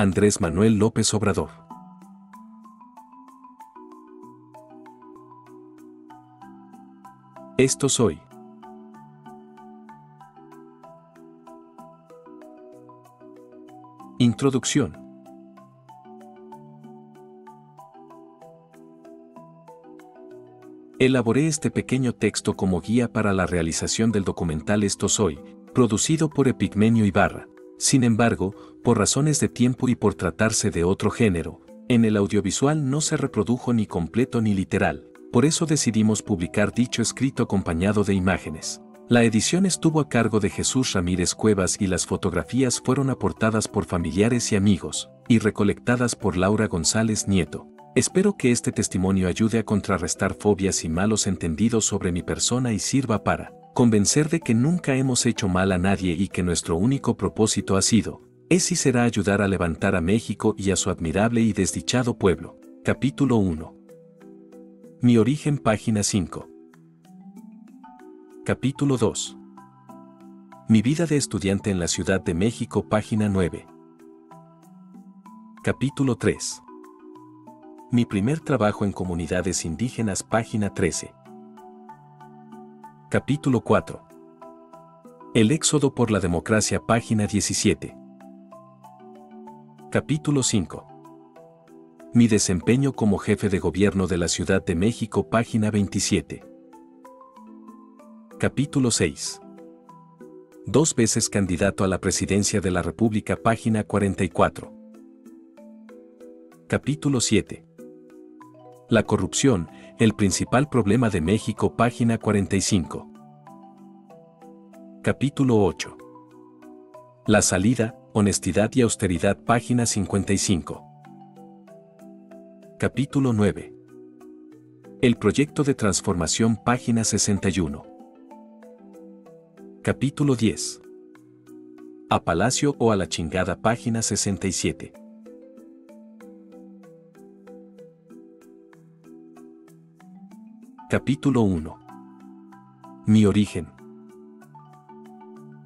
Andrés Manuel López Obrador. Esto soy. Introducción. Elaboré este pequeño texto como guía para la realización del documental Esto Soy, producido por Epigmenio Ibarra. Sin embargo, por razones de tiempo y por tratarse de otro género, en el audiovisual no se reprodujo ni completo ni literal, por eso decidimos publicar dicho escrito acompañado de imágenes. La edición estuvo a cargo de Jesús Ramírez Cuevas y las fotografías fueron aportadas por familiares y amigos, y recolectadas por Laura González Nieto. Espero que este testimonio ayude a contrarrestar fobias y malos entendidos sobre mi persona y sirva para convencer de que nunca hemos hecho mal a nadie y que nuestro único propósito ha sido, es y será ayudar a levantar a México y a su admirable y desdichado pueblo. Capítulo 1. Mi origen, página 5. Capítulo 2. Mi vida de estudiante en la Ciudad de México, página 9. Capítulo 3. Mi primer trabajo en comunidades indígenas, página 13. Capítulo 4. El éxodo por la democracia, página 17. Capítulo 5. Mi desempeño como jefe de gobierno de la Ciudad de México, página 27. Capítulo 6. Dos veces candidato a la presidencia de la República, página 44. Capítulo 7. La corrupción, el principal problema de México, página 45. Capítulo 8. La salida, honestidad y austeridad, página 55. Capítulo 9. El proyecto de transformación, página 61. Capítulo 10. A Palacio o a la chingada página 67. Capítulo 1. Mi origen.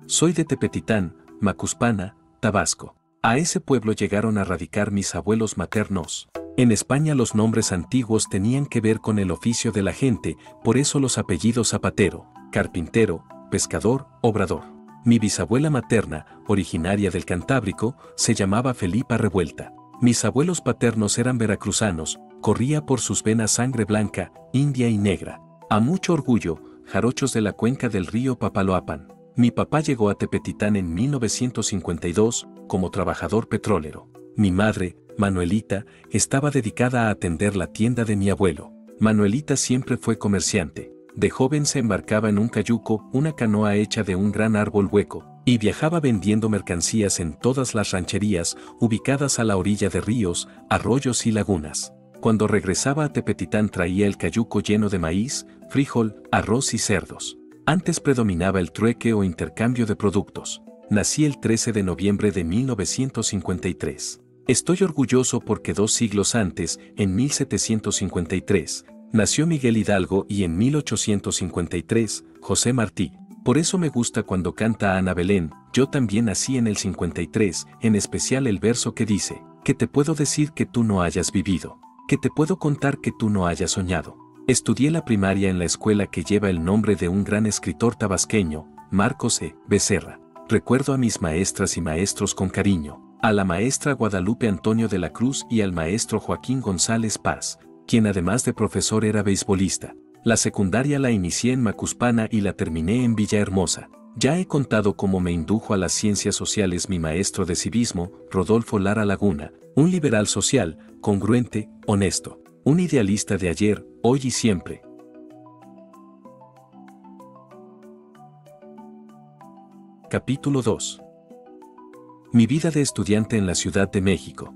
Soy de Tepetitán, Macuspana, Tabasco. A ese pueblo llegaron a radicar mis abuelos maternos. En España los nombres antiguos tenían que ver con el oficio de la gente, por eso los apellidos Zapatero, Carpintero, pescador, obrador. Mi bisabuela materna, originaria del Cantábrico, se llamaba Felipa Revuelta. Mis abuelos paternos eran veracruzanos, corría por sus venas sangre blanca, india y negra. A mucho orgullo, jarochos de la cuenca del río Papaloapan. Mi papá llegó a Tepetitán en 1952 como trabajador petrolero. Mi madre, Manuelita, estaba dedicada a atender la tienda de mi abuelo. Manuelita siempre fue comerciante. De joven se embarcaba en un cayuco, una canoa hecha de un gran árbol hueco, y viajaba vendiendo mercancías en todas las rancherías ubicadas a la orilla de ríos, arroyos y lagunas. Cuando regresaba a Tepetitán traía el cayuco lleno de maíz, frijol, arroz y cerdos. Antes predominaba el trueque o intercambio de productos. Nací el 13 de noviembre de 1953. Estoy orgulloso porque dos siglos antes, en 1753, Nació Miguel Hidalgo y en 1853, José Martí. Por eso me gusta cuando canta Ana Belén, yo también nací en el 53, en especial el verso que dice, que te puedo decir que tú no hayas vivido, que te puedo contar que tú no hayas soñado. Estudié la primaria en la escuela que lleva el nombre de un gran escritor tabasqueño, Marcos E. Becerra. Recuerdo a mis maestras y maestros con cariño, a la maestra Guadalupe Antonio de la Cruz y al maestro Joaquín González Paz, quien además de profesor era beisbolista. La secundaria la inicié en Macuspana y la terminé en Villahermosa. Ya he contado cómo me indujo a las ciencias sociales mi maestro de civismo, Rodolfo Lara Laguna, un liberal social, congruente, honesto, un idealista de ayer, hoy y siempre. Capítulo 2. Mi vida de estudiante en la Ciudad de México.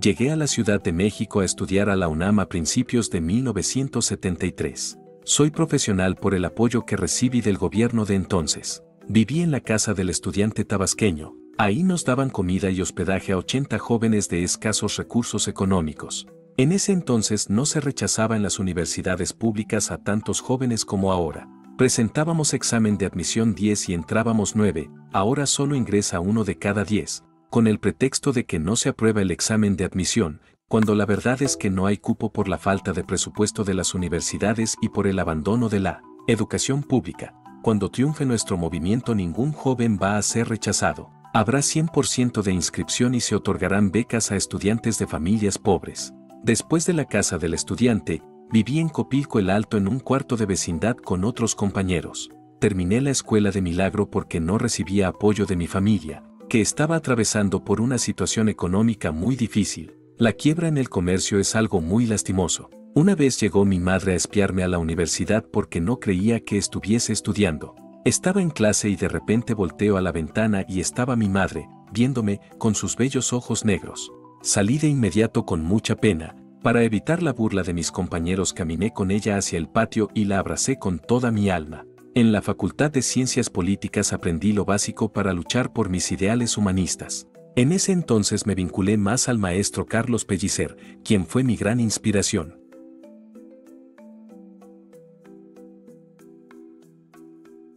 Llegué a la Ciudad de México a estudiar a la UNAM a principios de 1973. Soy profesional por el apoyo que recibí del gobierno de entonces. Viví en la casa del estudiante tabasqueño. Ahí nos daban comida y hospedaje a 80 jóvenes de escasos recursos económicos. En ese entonces no se rechazaba en las universidades públicas a tantos jóvenes como ahora. Presentábamos examen de admisión 10 y entrábamos 9, ahora solo ingresa uno de cada 10 con el pretexto de que no se aprueba el examen de admisión, cuando la verdad es que no hay cupo por la falta de presupuesto de las universidades y por el abandono de la educación pública. Cuando triunfe nuestro movimiento ningún joven va a ser rechazado. Habrá 100% de inscripción y se otorgarán becas a estudiantes de familias pobres. Después de la casa del estudiante, viví en Copilco el Alto en un cuarto de vecindad con otros compañeros. Terminé la escuela de milagro porque no recibía apoyo de mi familia, que estaba atravesando por una situación económica muy difícil. La quiebra en el comercio es algo muy lastimoso. Una vez llegó mi madre a espiarme a la universidad porque no creía que estuviese estudiando. Estaba en clase y de repente volteo a la ventana y estaba mi madre, viéndome, con sus bellos ojos negros. Salí de inmediato con mucha pena, para evitar la burla de mis compañeros caminé con ella hacia el patio y la abracé con toda mi alma. En la Facultad de Ciencias Políticas aprendí lo básico para luchar por mis ideales humanistas. En ese entonces me vinculé más al maestro Carlos Pellicer, quien fue mi gran inspiración.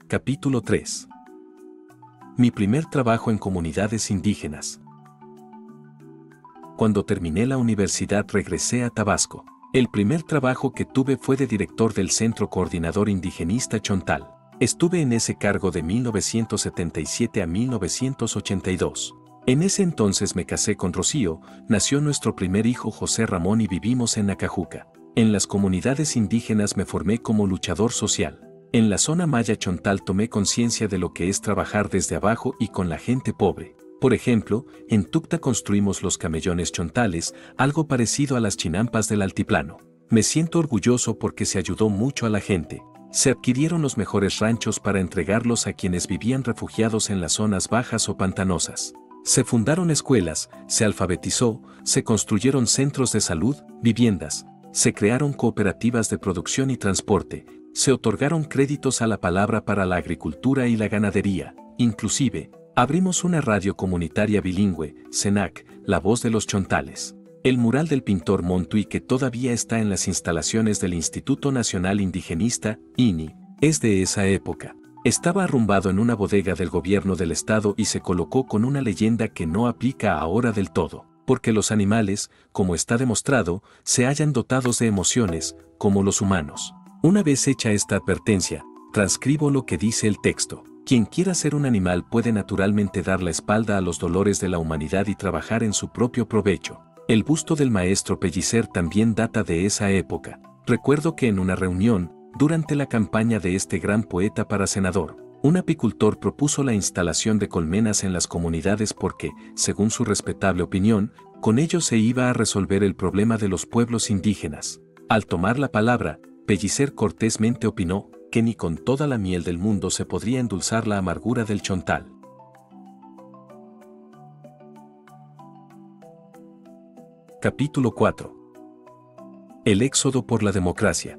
Capítulo 3 Mi primer trabajo en comunidades indígenas. Cuando terminé la universidad regresé a Tabasco. El primer trabajo que tuve fue de director del Centro Coordinador Indigenista Chontal. Estuve en ese cargo de 1977 a 1982. En ese entonces me casé con Rocío, nació nuestro primer hijo José Ramón y vivimos en Nacajuca. En las comunidades indígenas me formé como luchador social. En la zona maya chontal tomé conciencia de lo que es trabajar desde abajo y con la gente pobre. Por ejemplo, en Tucta construimos los camellones chontales, algo parecido a las chinampas del altiplano. Me siento orgulloso porque se ayudó mucho a la gente. Se adquirieron los mejores ranchos para entregarlos a quienes vivían refugiados en las zonas bajas o pantanosas. Se fundaron escuelas, se alfabetizó, se construyeron centros de salud, viviendas, se crearon cooperativas de producción y transporte, se otorgaron créditos a la palabra para la agricultura y la ganadería, inclusive, abrimos una radio comunitaria bilingüe, SENAC, La Voz de los Chontales. El mural del pintor Montuy que todavía está en las instalaciones del Instituto Nacional Indigenista, INI, es de esa época. Estaba arrumbado en una bodega del gobierno del estado y se colocó con una leyenda que no aplica ahora del todo, porque los animales, como está demostrado, se hallan dotados de emociones, como los humanos. Una vez hecha esta advertencia, transcribo lo que dice el texto. Quien quiera ser un animal puede naturalmente dar la espalda a los dolores de la humanidad y trabajar en su propio provecho. El busto del maestro Pellicer también data de esa época. Recuerdo que en una reunión, durante la campaña de este gran poeta para senador, un apicultor propuso la instalación de colmenas en las comunidades porque, según su respetable opinión, con ello se iba a resolver el problema de los pueblos indígenas. Al tomar la palabra, Pellicer cortésmente opinó que ni con toda la miel del mundo se podría endulzar la amargura del chontal. Capítulo 4 El éxodo por la democracia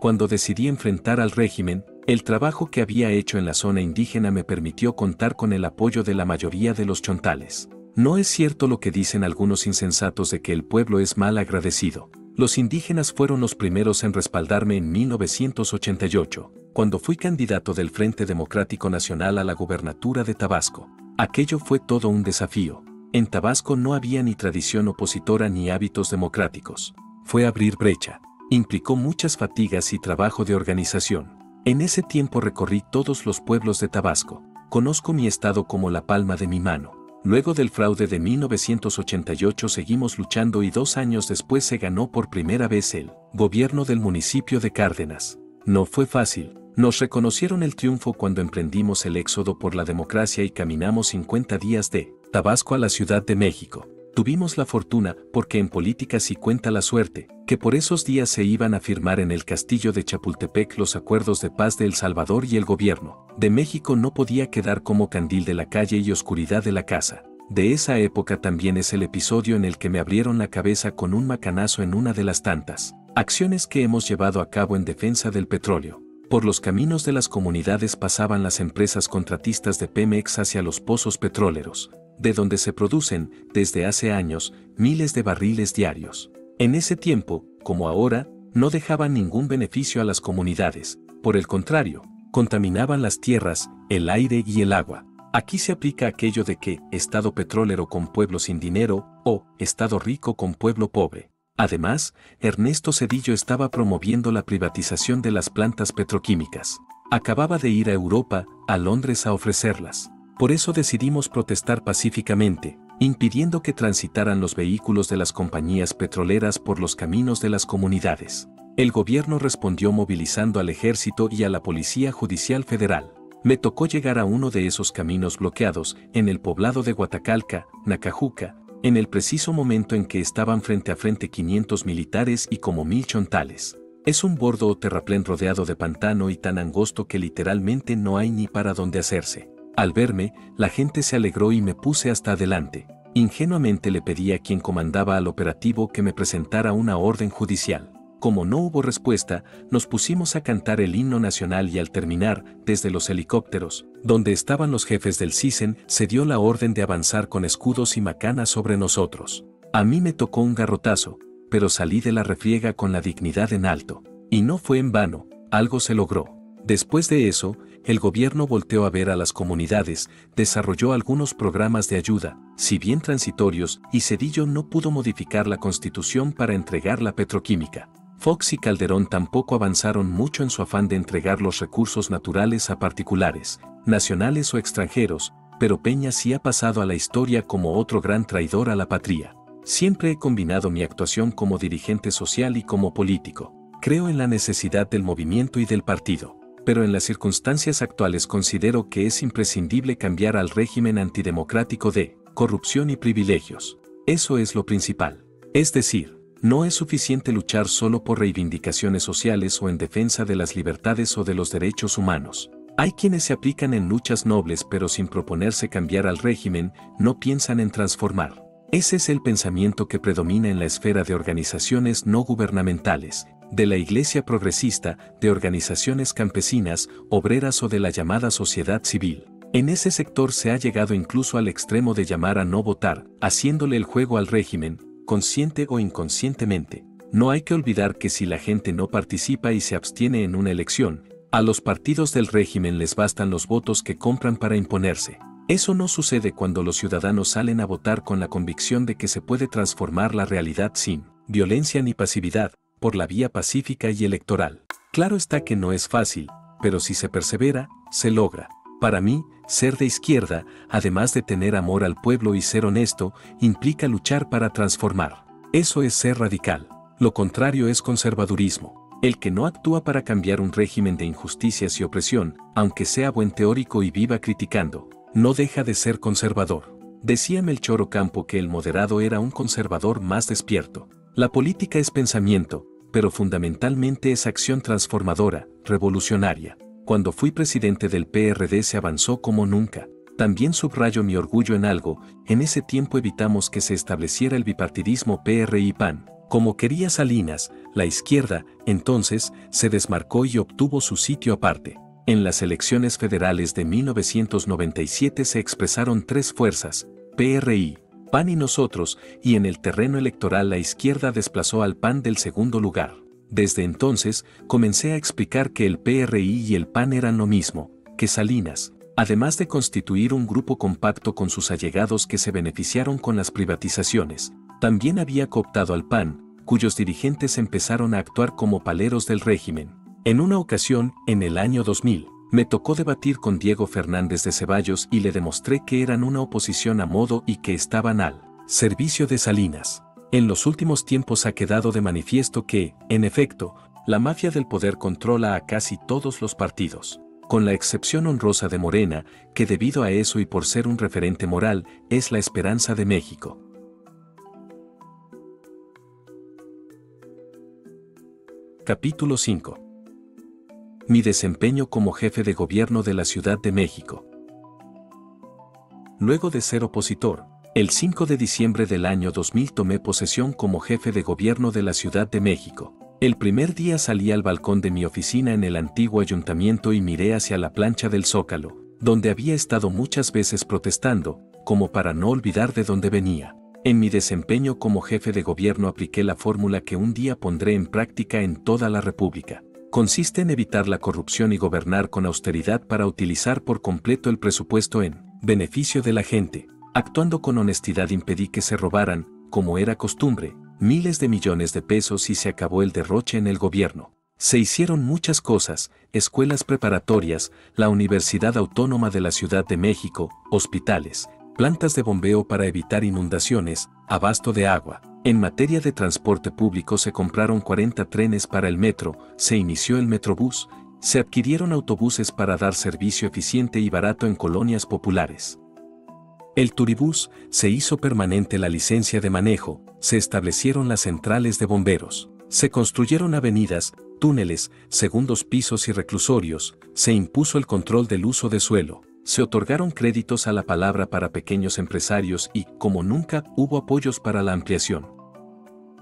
cuando decidí enfrentar al régimen, el trabajo que había hecho en la zona indígena me permitió contar con el apoyo de la mayoría de los chontales. No es cierto lo que dicen algunos insensatos de que el pueblo es mal agradecido. Los indígenas fueron los primeros en respaldarme en 1988, cuando fui candidato del Frente Democrático Nacional a la gubernatura de Tabasco. Aquello fue todo un desafío. En Tabasco no había ni tradición opositora ni hábitos democráticos. Fue abrir brecha implicó muchas fatigas y trabajo de organización. En ese tiempo recorrí todos los pueblos de Tabasco. Conozco mi estado como la palma de mi mano. Luego del fraude de 1988 seguimos luchando y dos años después se ganó por primera vez el gobierno del municipio de Cárdenas. No fue fácil. Nos reconocieron el triunfo cuando emprendimos el éxodo por la democracia y caminamos 50 días de Tabasco a la Ciudad de México. Tuvimos la fortuna, porque en política sí cuenta la suerte, que por esos días se iban a firmar en el castillo de Chapultepec los acuerdos de paz de El Salvador y el gobierno de México no podía quedar como candil de la calle y oscuridad de la casa. De esa época también es el episodio en el que me abrieron la cabeza con un macanazo en una de las tantas acciones que hemos llevado a cabo en defensa del petróleo. Por los caminos de las comunidades pasaban las empresas contratistas de Pemex hacia los pozos petroleros, de donde se producen, desde hace años, miles de barriles diarios. En ese tiempo, como ahora, no dejaban ningún beneficio a las comunidades, por el contrario, contaminaban las tierras, el aire y el agua. Aquí se aplica aquello de que Estado petrolero con pueblo sin dinero o Estado rico con pueblo pobre. Además, Ernesto Cedillo estaba promoviendo la privatización de las plantas petroquímicas. Acababa de ir a Europa, a Londres a ofrecerlas. Por eso decidimos protestar pacíficamente, impidiendo que transitaran los vehículos de las compañías petroleras por los caminos de las comunidades. El gobierno respondió movilizando al ejército y a la Policía Judicial Federal. Me tocó llegar a uno de esos caminos bloqueados, en el poblado de Guatacalca, Nacajuca, en el preciso momento en que estaban frente a frente 500 militares y como mil chontales. Es un bordo o terraplén rodeado de pantano y tan angosto que literalmente no hay ni para dónde hacerse. Al verme, la gente se alegró y me puse hasta adelante. Ingenuamente le pedí a quien comandaba al operativo que me presentara una orden judicial. Como no hubo respuesta, nos pusimos a cantar el himno nacional y al terminar, desde los helicópteros, donde estaban los jefes del CISEN, se dio la orden de avanzar con escudos y macanas sobre nosotros. A mí me tocó un garrotazo, pero salí de la refriega con la dignidad en alto. Y no fue en vano, algo se logró. Después de eso, el gobierno volteó a ver a las comunidades, desarrolló algunos programas de ayuda, si bien transitorios, y Cedillo no pudo modificar la constitución para entregar la petroquímica. Fox y Calderón tampoco avanzaron mucho en su afán de entregar los recursos naturales a particulares, nacionales o extranjeros, pero Peña sí ha pasado a la historia como otro gran traidor a la patria. Siempre he combinado mi actuación como dirigente social y como político. Creo en la necesidad del movimiento y del partido, pero en las circunstancias actuales considero que es imprescindible cambiar al régimen antidemocrático de corrupción y privilegios. Eso es lo principal. Es decir, no es suficiente luchar solo por reivindicaciones sociales o en defensa de las libertades o de los derechos humanos. Hay quienes se aplican en luchas nobles pero sin proponerse cambiar al régimen, no piensan en transformar. Ese es el pensamiento que predomina en la esfera de organizaciones no gubernamentales, de la iglesia progresista, de organizaciones campesinas, obreras o de la llamada sociedad civil. En ese sector se ha llegado incluso al extremo de llamar a no votar, haciéndole el juego al régimen, consciente o inconscientemente. No hay que olvidar que si la gente no participa y se abstiene en una elección, a los partidos del régimen les bastan los votos que compran para imponerse. Eso no sucede cuando los ciudadanos salen a votar con la convicción de que se puede transformar la realidad sin violencia ni pasividad, por la vía pacífica y electoral. Claro está que no es fácil, pero si se persevera, se logra. Para mí, ser de izquierda, además de tener amor al pueblo y ser honesto, implica luchar para transformar. Eso es ser radical. Lo contrario es conservadurismo. El que no actúa para cambiar un régimen de injusticias y opresión, aunque sea buen teórico y viva criticando, no deja de ser conservador. Decía Melchor Ocampo que el moderado era un conservador más despierto. La política es pensamiento, pero fundamentalmente es acción transformadora, revolucionaria. Cuando fui presidente del PRD se avanzó como nunca. También subrayo mi orgullo en algo, en ese tiempo evitamos que se estableciera el bipartidismo PRI-PAN. Como quería Salinas, la izquierda, entonces, se desmarcó y obtuvo su sitio aparte. En las elecciones federales de 1997 se expresaron tres fuerzas, PRI, PAN y nosotros, y en el terreno electoral la izquierda desplazó al PAN del segundo lugar. Desde entonces, comencé a explicar que el PRI y el PAN eran lo mismo, que Salinas, además de constituir un grupo compacto con sus allegados que se beneficiaron con las privatizaciones, también había cooptado al PAN, cuyos dirigentes empezaron a actuar como paleros del régimen. En una ocasión, en el año 2000, me tocó debatir con Diego Fernández de Ceballos y le demostré que eran una oposición a modo y que estaban al servicio de Salinas. En los últimos tiempos ha quedado de manifiesto que, en efecto, la mafia del poder controla a casi todos los partidos, con la excepción honrosa de Morena, que debido a eso y por ser un referente moral, es la esperanza de México. Capítulo 5 Mi desempeño como jefe de gobierno de la Ciudad de México. Luego de ser opositor, el 5 de diciembre del año 2000 tomé posesión como jefe de gobierno de la Ciudad de México. El primer día salí al balcón de mi oficina en el antiguo ayuntamiento y miré hacia la plancha del Zócalo, donde había estado muchas veces protestando, como para no olvidar de dónde venía. En mi desempeño como jefe de gobierno apliqué la fórmula que un día pondré en práctica en toda la República. Consiste en evitar la corrupción y gobernar con austeridad para utilizar por completo el presupuesto en beneficio de la gente. Actuando con honestidad impedí que se robaran, como era costumbre, miles de millones de pesos y se acabó el derroche en el gobierno. Se hicieron muchas cosas, escuelas preparatorias, la Universidad Autónoma de la Ciudad de México, hospitales, plantas de bombeo para evitar inundaciones, abasto de agua. En materia de transporte público se compraron 40 trenes para el metro, se inició el Metrobús, se adquirieron autobuses para dar servicio eficiente y barato en colonias populares. El Turibús se hizo permanente la licencia de manejo, se establecieron las centrales de bomberos, se construyeron avenidas, túneles, segundos pisos y reclusorios, se impuso el control del uso de suelo, se otorgaron créditos a la palabra para pequeños empresarios y, como nunca, hubo apoyos para la ampliación.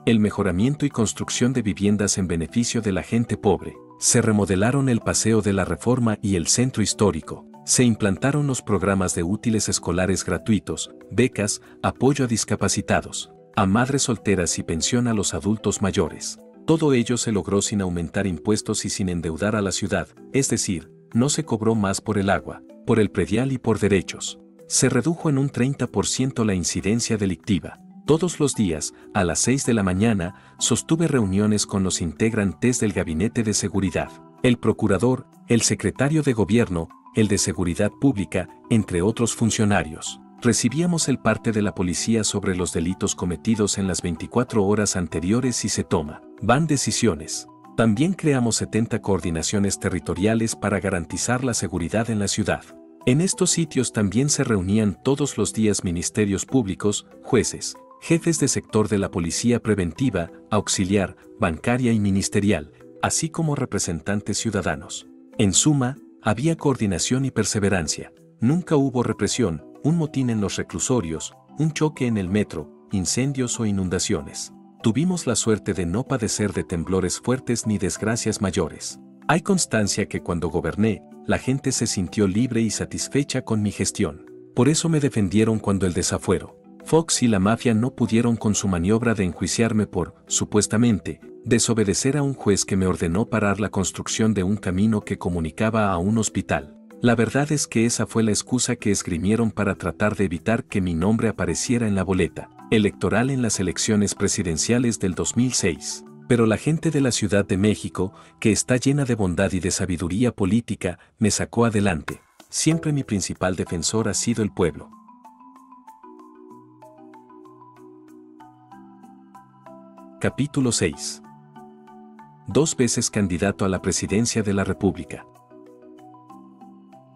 El mejoramiento y construcción de viviendas en beneficio de la gente pobre, se remodelaron el Paseo de la Reforma y el Centro Histórico, se implantaron los programas de útiles escolares gratuitos, becas, apoyo a discapacitados, a madres solteras y pensión a los adultos mayores. Todo ello se logró sin aumentar impuestos y sin endeudar a la ciudad, es decir, no se cobró más por el agua, por el predial y por derechos. Se redujo en un 30% la incidencia delictiva. Todos los días, a las 6 de la mañana, sostuve reuniones con los integrantes del Gabinete de Seguridad, el procurador, el secretario de Gobierno, el de Seguridad Pública, entre otros funcionarios recibíamos el parte de la policía sobre los delitos cometidos en las 24 horas anteriores y se toma, van decisiones. También creamos 70 coordinaciones territoriales para garantizar la seguridad en la ciudad. En estos sitios también se reunían todos los días ministerios públicos, jueces, jefes de sector de la policía preventiva, auxiliar, bancaria y ministerial, así como representantes ciudadanos. En suma, había coordinación y perseverancia. Nunca hubo represión, un motín en los reclusorios, un choque en el metro, incendios o inundaciones. Tuvimos la suerte de no padecer de temblores fuertes ni desgracias mayores. Hay constancia que cuando goberné, la gente se sintió libre y satisfecha con mi gestión. Por eso me defendieron cuando el desafuero. Fox y la mafia no pudieron con su maniobra de enjuiciarme por, supuestamente, desobedecer a un juez que me ordenó parar la construcción de un camino que comunicaba a un hospital. La verdad es que esa fue la excusa que esgrimieron para tratar de evitar que mi nombre apareciera en la boleta electoral en las elecciones presidenciales del 2006. Pero la gente de la Ciudad de México, que está llena de bondad y de sabiduría política, me sacó adelante. Siempre mi principal defensor ha sido el pueblo. Capítulo 6. Dos veces candidato a la presidencia de la República.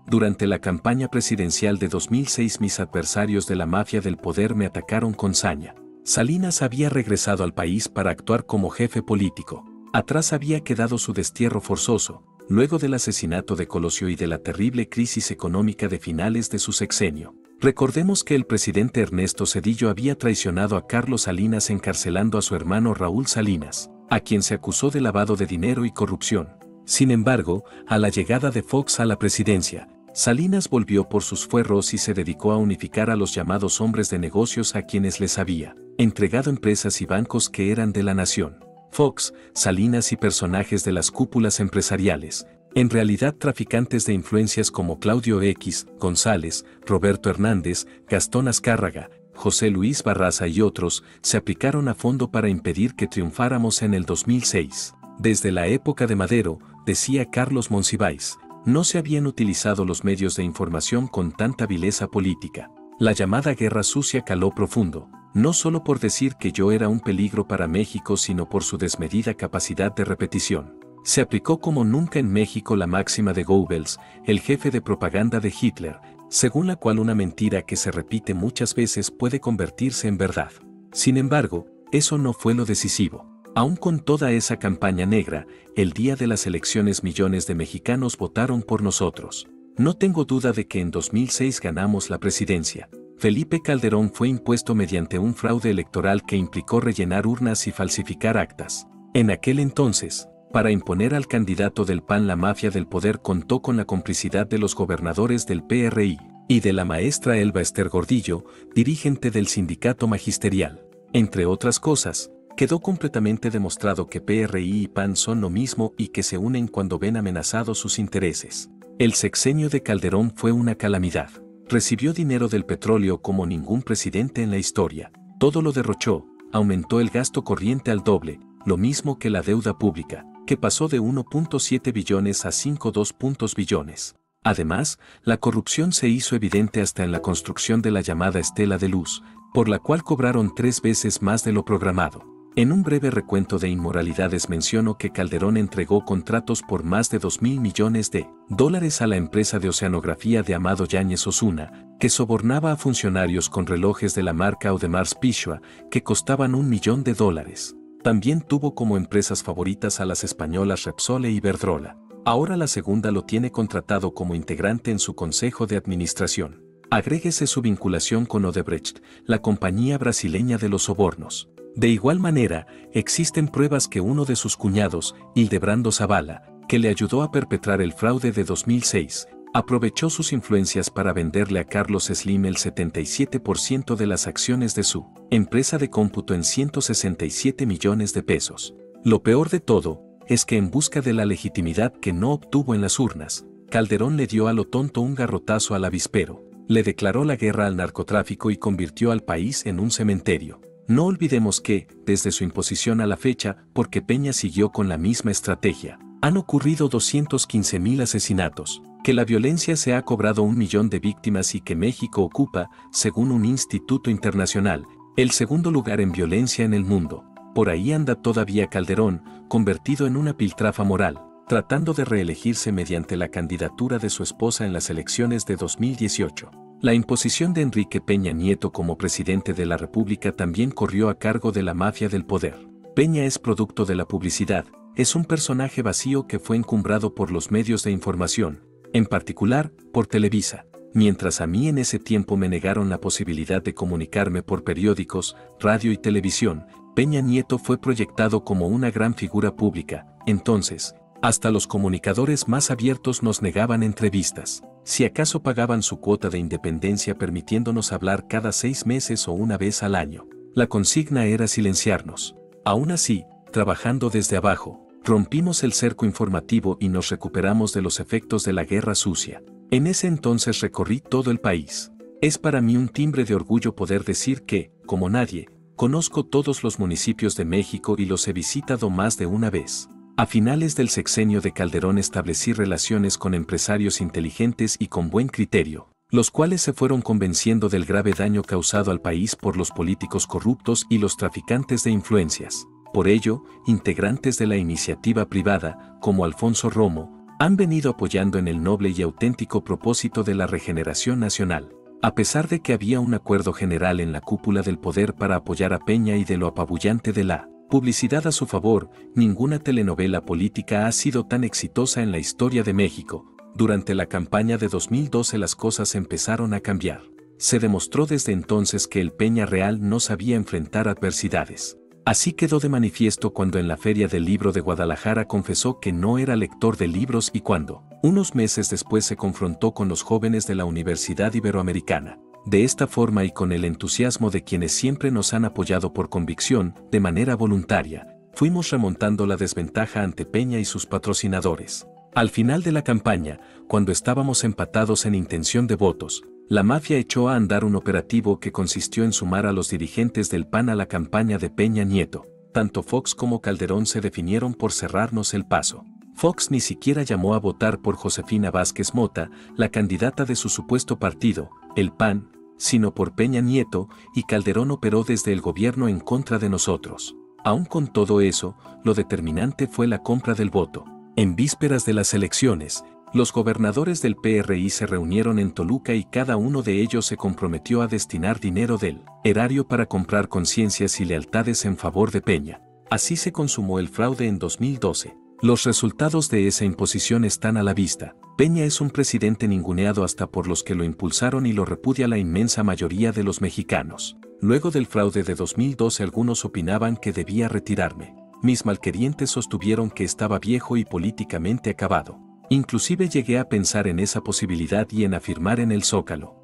Durante la campaña presidencial de 2006 mis adversarios de la mafia del poder me atacaron con saña. Salinas había regresado al país para actuar como jefe político. Atrás había quedado su destierro forzoso, luego del asesinato de Colosio y de la terrible crisis económica de finales de su sexenio. Recordemos que el presidente Ernesto Cedillo había traicionado a Carlos Salinas encarcelando a su hermano Raúl Salinas, a quien se acusó de lavado de dinero y corrupción. Sin embargo, a la llegada de Fox a la presidencia, Salinas volvió por sus fuerros y se dedicó a unificar a los llamados hombres de negocios a quienes les había entregado empresas y bancos que eran de la nación. Fox, Salinas y personajes de las cúpulas empresariales, en realidad traficantes de influencias como Claudio X, González, Roberto Hernández, Gastón Azcárraga, José Luis Barraza y otros, se aplicaron a fondo para impedir que triunfáramos en el 2006. Desde la época de Madero, decía Carlos Monsiváis, no se habían utilizado los medios de información con tanta vileza política. La llamada guerra sucia caló profundo, no solo por decir que yo era un peligro para México, sino por su desmedida capacidad de repetición. Se aplicó como nunca en México la máxima de Goebbels, el jefe de propaganda de Hitler, según la cual una mentira que se repite muchas veces puede convertirse en verdad. Sin embargo, eso no fue lo decisivo. Aún con toda esa campaña negra, el día de las elecciones millones de mexicanos votaron por nosotros. No tengo duda de que en 2006 ganamos la presidencia. Felipe Calderón fue impuesto mediante un fraude electoral que implicó rellenar urnas y falsificar actas. En aquel entonces, para imponer al candidato del PAN la mafia del poder contó con la complicidad de los gobernadores del PRI y de la maestra Elba Ester Gordillo, dirigente del sindicato magisterial. Entre otras cosas, Quedó completamente demostrado que PRI y PAN son lo mismo y que se unen cuando ven amenazados sus intereses. El sexenio de Calderón fue una calamidad. Recibió dinero del petróleo como ningún presidente en la historia. Todo lo derrochó, aumentó el gasto corriente al doble, lo mismo que la deuda pública, que pasó de 1.7 billones a 5.2 billones. Además, la corrupción se hizo evidente hasta en la construcción de la llamada Estela de Luz, por la cual cobraron tres veces más de lo programado. En un breve recuento de inmoralidades menciono que Calderón entregó contratos por más de 2 mil millones de dólares a la empresa de oceanografía de Amado Yáñez Osuna, que sobornaba a funcionarios con relojes de la marca Audemars Pishua, que costaban un millón de dólares. También tuvo como empresas favoritas a las españolas Repsol e Iberdrola. Ahora la segunda lo tiene contratado como integrante en su consejo de administración. Agréguese su vinculación con Odebrecht, la compañía brasileña de los sobornos. De igual manera, existen pruebas que uno de sus cuñados, Hildebrando Zavala, que le ayudó a perpetrar el fraude de 2006, aprovechó sus influencias para venderle a Carlos Slim el 77% de las acciones de su empresa de cómputo en 167 millones de pesos. Lo peor de todo, es que en busca de la legitimidad que no obtuvo en las urnas, Calderón le dio a lo tonto un garrotazo al avispero, le declaró la guerra al narcotráfico y convirtió al país en un cementerio. No olvidemos que, desde su imposición a la fecha, porque Peña siguió con la misma estrategia, han ocurrido 215.000 asesinatos, que la violencia se ha cobrado un millón de víctimas y que México ocupa, según un instituto internacional, el segundo lugar en violencia en el mundo. Por ahí anda todavía Calderón, convertido en una piltrafa moral, tratando de reelegirse mediante la candidatura de su esposa en las elecciones de 2018. La imposición de Enrique Peña Nieto como presidente de la República también corrió a cargo de la mafia del poder. Peña es producto de la publicidad, es un personaje vacío que fue encumbrado por los medios de información, en particular, por Televisa. Mientras a mí en ese tiempo me negaron la posibilidad de comunicarme por periódicos, radio y televisión, Peña Nieto fue proyectado como una gran figura pública, entonces, hasta los comunicadores más abiertos nos negaban entrevistas. Si acaso pagaban su cuota de independencia permitiéndonos hablar cada seis meses o una vez al año. La consigna era silenciarnos. Aún así, trabajando desde abajo, rompimos el cerco informativo y nos recuperamos de los efectos de la guerra sucia. En ese entonces recorrí todo el país. Es para mí un timbre de orgullo poder decir que, como nadie, conozco todos los municipios de México y los he visitado más de una vez. A finales del sexenio de Calderón establecí relaciones con empresarios inteligentes y con buen criterio, los cuales se fueron convenciendo del grave daño causado al país por los políticos corruptos y los traficantes de influencias. Por ello, integrantes de la iniciativa privada, como Alfonso Romo, han venido apoyando en el noble y auténtico propósito de la regeneración nacional. A pesar de que había un acuerdo general en la cúpula del poder para apoyar a Peña y de lo apabullante de la Publicidad a su favor, ninguna telenovela política ha sido tan exitosa en la historia de México. Durante la campaña de 2012 las cosas empezaron a cambiar. Se demostró desde entonces que el Peña Real no sabía enfrentar adversidades. Así quedó de manifiesto cuando en la Feria del Libro de Guadalajara confesó que no era lector de libros y cuando, unos meses después se confrontó con los jóvenes de la Universidad Iberoamericana, de esta forma y con el entusiasmo de quienes siempre nos han apoyado por convicción, de manera voluntaria, fuimos remontando la desventaja ante Peña y sus patrocinadores. Al final de la campaña, cuando estábamos empatados en intención de votos, la mafia echó a andar un operativo que consistió en sumar a los dirigentes del PAN a la campaña de Peña Nieto. Tanto Fox como Calderón se definieron por cerrarnos el paso. Fox ni siquiera llamó a votar por Josefina Vázquez Mota, la candidata de su supuesto partido, el PAN, sino por Peña Nieto, y Calderón operó desde el gobierno en contra de nosotros. Aún con todo eso, lo determinante fue la compra del voto. En vísperas de las elecciones, los gobernadores del PRI se reunieron en Toluca y cada uno de ellos se comprometió a destinar dinero del erario para comprar conciencias y lealtades en favor de Peña. Así se consumó el fraude en 2012. Los resultados de esa imposición están a la vista. Peña es un presidente ninguneado hasta por los que lo impulsaron y lo repudia la inmensa mayoría de los mexicanos. Luego del fraude de 2012 algunos opinaban que debía retirarme. Mis malquerientes sostuvieron que estaba viejo y políticamente acabado. Inclusive llegué a pensar en esa posibilidad y en afirmar en el zócalo.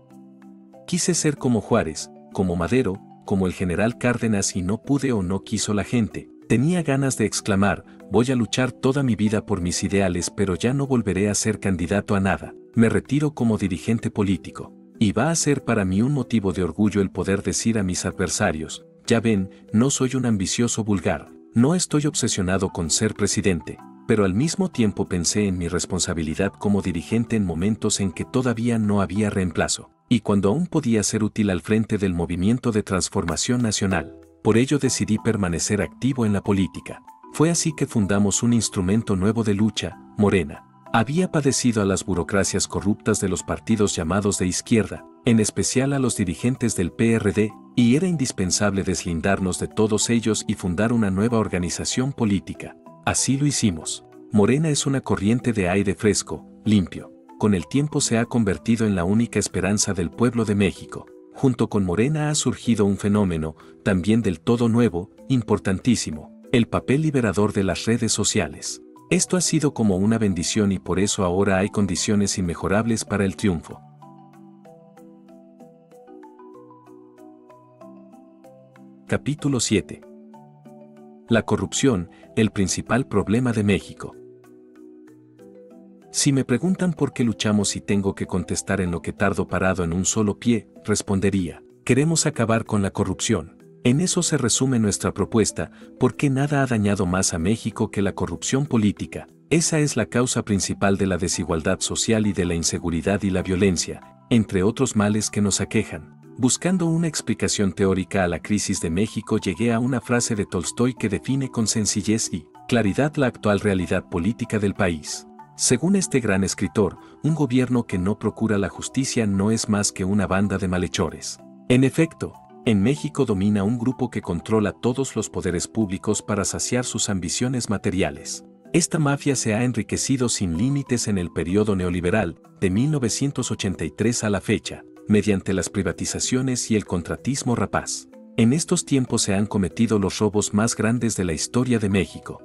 Quise ser como Juárez, como Madero, como el general Cárdenas y no pude o no quiso la gente, Tenía ganas de exclamar, voy a luchar toda mi vida por mis ideales pero ya no volveré a ser candidato a nada, me retiro como dirigente político. Y va a ser para mí un motivo de orgullo el poder decir a mis adversarios, ya ven, no soy un ambicioso vulgar, no estoy obsesionado con ser presidente, pero al mismo tiempo pensé en mi responsabilidad como dirigente en momentos en que todavía no había reemplazo, y cuando aún podía ser útil al frente del movimiento de transformación nacional. Por ello decidí permanecer activo en la política. Fue así que fundamos un instrumento nuevo de lucha, Morena. Había padecido a las burocracias corruptas de los partidos llamados de izquierda, en especial a los dirigentes del PRD, y era indispensable deslindarnos de todos ellos y fundar una nueva organización política. Así lo hicimos. Morena es una corriente de aire fresco, limpio. Con el tiempo se ha convertido en la única esperanza del pueblo de México. Junto con Morena ha surgido un fenómeno, también del todo nuevo, importantísimo, el papel liberador de las redes sociales. Esto ha sido como una bendición y por eso ahora hay condiciones inmejorables para el triunfo. Capítulo 7 la corrupción, el principal problema de México. Si me preguntan por qué luchamos y tengo que contestar en lo que tardo parado en un solo pie, respondería, queremos acabar con la corrupción. En eso se resume nuestra propuesta, porque nada ha dañado más a México que la corrupción política. Esa es la causa principal de la desigualdad social y de la inseguridad y la violencia, entre otros males que nos aquejan. Buscando una explicación teórica a la crisis de México llegué a una frase de Tolstoy que define con sencillez y claridad la actual realidad política del país. Según este gran escritor, un gobierno que no procura la justicia no es más que una banda de malhechores. En efecto, en México domina un grupo que controla todos los poderes públicos para saciar sus ambiciones materiales. Esta mafia se ha enriquecido sin límites en el periodo neoliberal, de 1983 a la fecha, mediante las privatizaciones y el contratismo rapaz. En estos tiempos se han cometido los robos más grandes de la historia de México.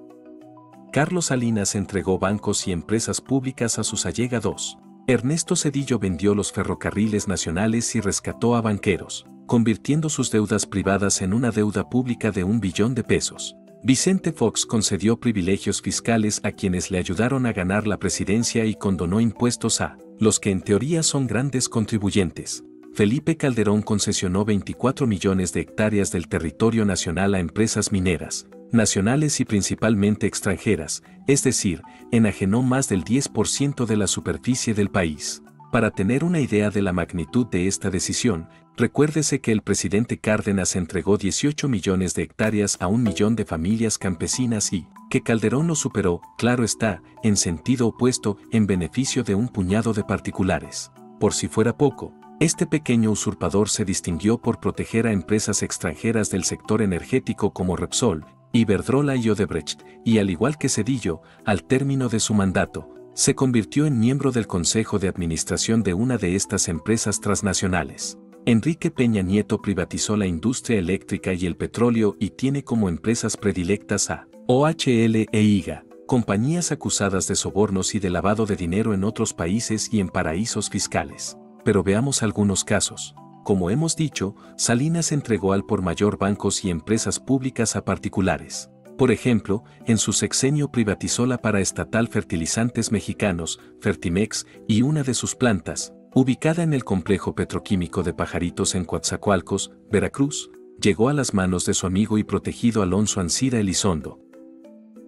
Carlos Salinas entregó bancos y empresas públicas a sus allegados. Ernesto Cedillo vendió los ferrocarriles nacionales y rescató a banqueros, convirtiendo sus deudas privadas en una deuda pública de un billón de pesos. Vicente Fox concedió privilegios fiscales a quienes le ayudaron a ganar la presidencia y condonó impuestos a los que en teoría son grandes contribuyentes. Felipe Calderón concesionó 24 millones de hectáreas del territorio nacional a empresas mineras, nacionales y principalmente extranjeras, es decir, enajenó más del 10% de la superficie del país. Para tener una idea de la magnitud de esta decisión, recuérdese que el presidente Cárdenas entregó 18 millones de hectáreas a un millón de familias campesinas y, que Calderón lo superó, claro está, en sentido opuesto, en beneficio de un puñado de particulares. Por si fuera poco, este pequeño usurpador se distinguió por proteger a empresas extranjeras del sector energético como Repsol, Iberdrola y Odebrecht, y al igual que Cedillo, al término de su mandato, se convirtió en miembro del Consejo de Administración de una de estas empresas transnacionales. Enrique Peña Nieto privatizó la industria eléctrica y el petróleo y tiene como empresas predilectas a OHL e IGA, compañías acusadas de sobornos y de lavado de dinero en otros países y en paraísos fiscales. Pero veamos algunos casos. Como hemos dicho, Salinas entregó al por mayor bancos y empresas públicas a particulares. Por ejemplo, en su sexenio privatizó la paraestatal Fertilizantes Mexicanos, Fertimex, y una de sus plantas, ubicada en el complejo petroquímico de Pajaritos en Coatzacoalcos, Veracruz, llegó a las manos de su amigo y protegido Alonso Ancira Elizondo,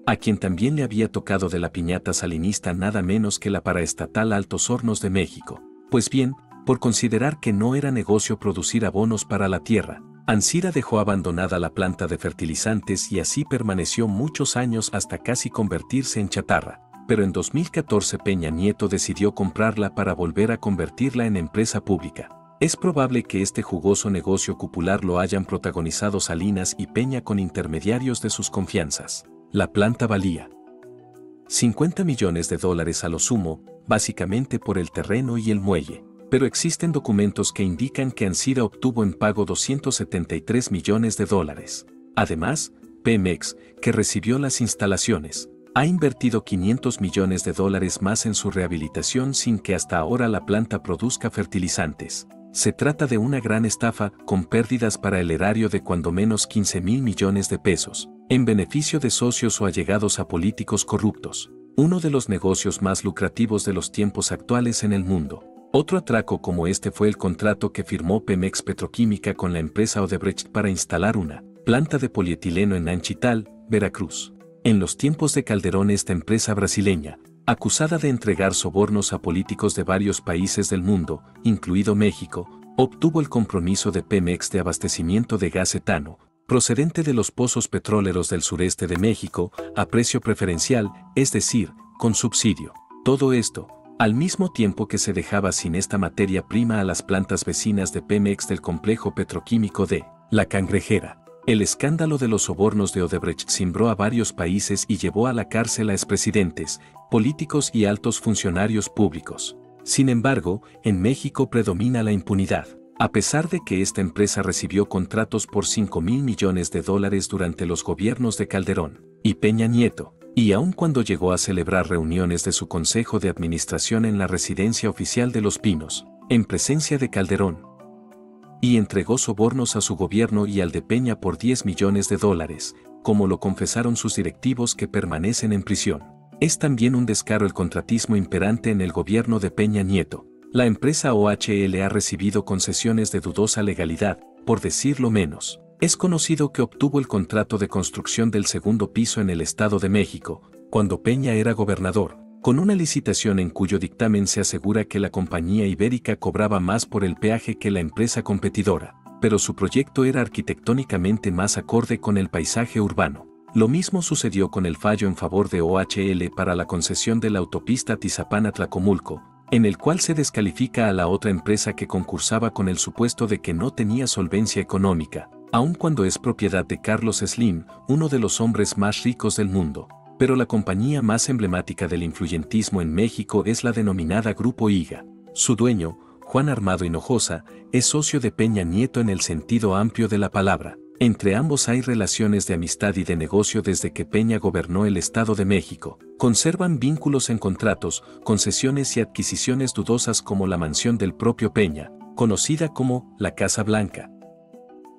a quien también le había tocado de la piñata salinista nada menos que la paraestatal Altos Hornos de México. Pues bien, por considerar que no era negocio producir abonos para la tierra, Ansira dejó abandonada la planta de fertilizantes y así permaneció muchos años hasta casi convertirse en chatarra. Pero en 2014 Peña Nieto decidió comprarla para volver a convertirla en empresa pública. Es probable que este jugoso negocio cupular lo hayan protagonizado Salinas y Peña con intermediarios de sus confianzas. La planta valía 50 millones de dólares a lo sumo, básicamente por el terreno y el muelle pero existen documentos que indican que Ansira obtuvo en pago 273 millones de dólares. Además, Pemex, que recibió las instalaciones, ha invertido 500 millones de dólares más en su rehabilitación sin que hasta ahora la planta produzca fertilizantes. Se trata de una gran estafa con pérdidas para el erario de cuando menos 15 mil millones de pesos, en beneficio de socios o allegados a políticos corruptos. Uno de los negocios más lucrativos de los tiempos actuales en el mundo. Otro atraco como este fue el contrato que firmó Pemex Petroquímica con la empresa Odebrecht para instalar una planta de polietileno en Anchital, Veracruz. En los tiempos de Calderón esta empresa brasileña, acusada de entregar sobornos a políticos de varios países del mundo, incluido México, obtuvo el compromiso de Pemex de abastecimiento de gas etano, procedente de los pozos petroleros del sureste de México, a precio preferencial, es decir, con subsidio. Todo esto, al mismo tiempo que se dejaba sin esta materia prima a las plantas vecinas de Pemex del complejo petroquímico de La Cangrejera. El escándalo de los sobornos de Odebrecht cimbró a varios países y llevó a la cárcel a expresidentes, políticos y altos funcionarios públicos. Sin embargo, en México predomina la impunidad. A pesar de que esta empresa recibió contratos por 5 mil millones de dólares durante los gobiernos de Calderón y Peña Nieto, y aun cuando llegó a celebrar reuniones de su consejo de administración en la residencia oficial de Los Pinos, en presencia de Calderón, y entregó sobornos a su gobierno y al de Peña por 10 millones de dólares, como lo confesaron sus directivos que permanecen en prisión. Es también un descaro el contratismo imperante en el gobierno de Peña Nieto. La empresa OHL ha recibido concesiones de dudosa legalidad, por decirlo menos. Es conocido que obtuvo el contrato de construcción del segundo piso en el Estado de México, cuando Peña era gobernador, con una licitación en cuyo dictamen se asegura que la compañía ibérica cobraba más por el peaje que la empresa competidora, pero su proyecto era arquitectónicamente más acorde con el paisaje urbano. Lo mismo sucedió con el fallo en favor de OHL para la concesión de la autopista Tizapán-Tlacomulco, en el cual se descalifica a la otra empresa que concursaba con el supuesto de que no tenía solvencia económica, aun cuando es propiedad de Carlos Slim, uno de los hombres más ricos del mundo. Pero la compañía más emblemática del influyentismo en México es la denominada Grupo IGA. Su dueño, Juan Armado Hinojosa, es socio de Peña Nieto en el sentido amplio de la palabra. Entre ambos hay relaciones de amistad y de negocio desde que Peña gobernó el Estado de México. Conservan vínculos en contratos, concesiones y adquisiciones dudosas como la mansión del propio Peña, conocida como la Casa Blanca,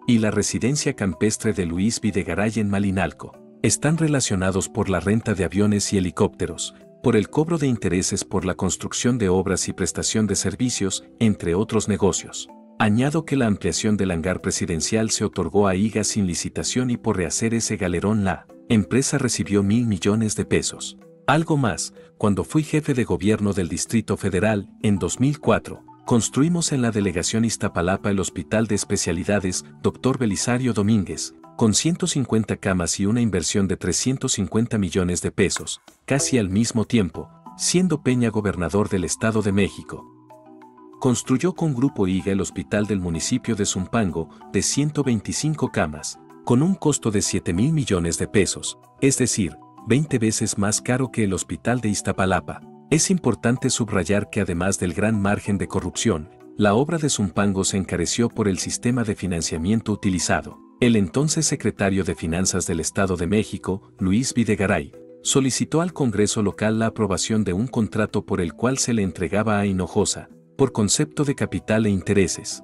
y la residencia campestre de Luis Videgaray en Malinalco. Están relacionados por la renta de aviones y helicópteros, por el cobro de intereses por la construcción de obras y prestación de servicios, entre otros negocios. Añado que la ampliación del hangar presidencial se otorgó a IGA sin licitación y por rehacer ese galerón la empresa recibió mil millones de pesos. Algo más, cuando fui jefe de gobierno del Distrito Federal, en 2004, Construimos en la delegación Iztapalapa el Hospital de Especialidades Dr. Belisario Domínguez, con 150 camas y una inversión de 350 millones de pesos, casi al mismo tiempo, siendo Peña gobernador del Estado de México. Construyó con Grupo IGA el hospital del municipio de Zumpango, de 125 camas, con un costo de 7 mil millones de pesos, es decir, 20 veces más caro que el hospital de Iztapalapa. Es importante subrayar que además del gran margen de corrupción, la obra de Zumpango se encareció por el sistema de financiamiento utilizado. El entonces secretario de Finanzas del Estado de México, Luis Videgaray, solicitó al Congreso local la aprobación de un contrato por el cual se le entregaba a Hinojosa, por concepto de capital e intereses,